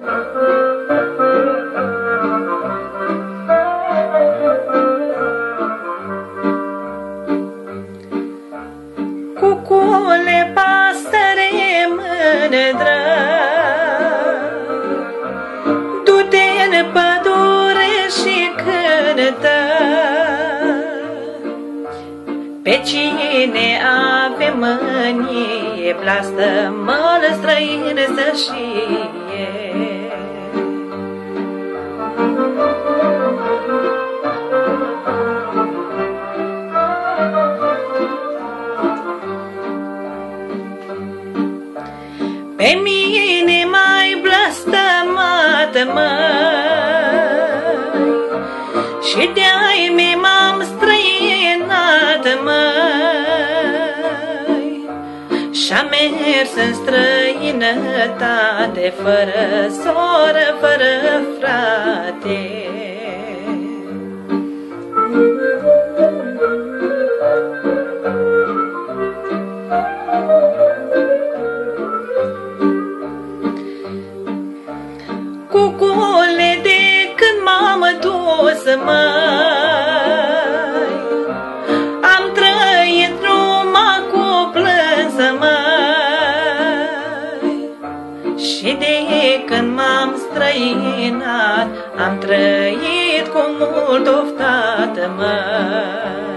Cucule pasăre mândră Du-te în pădure și cântă. Pe cine ave mânie Blastă mă străin să știe Pe mine mai blăstămat măi. Și de-ai mi m-am străinat măi. Și-am mers în străinătate Fără soră, fără frate Cucule de când m-am dus mai? Am trăit numai cu plânsă mai. Și de când m-am străinat Am trăit cu mult oftat mai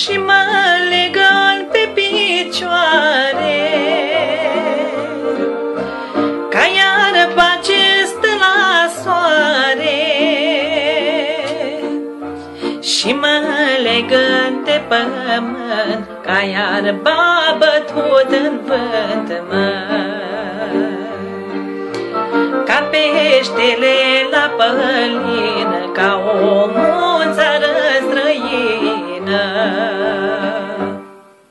și mă legăn pe picioare. Ca iar pace stă la soare. Și mă legăn de pământ ca iar bătut în vânt mă. Ca peștele la pălină ca omul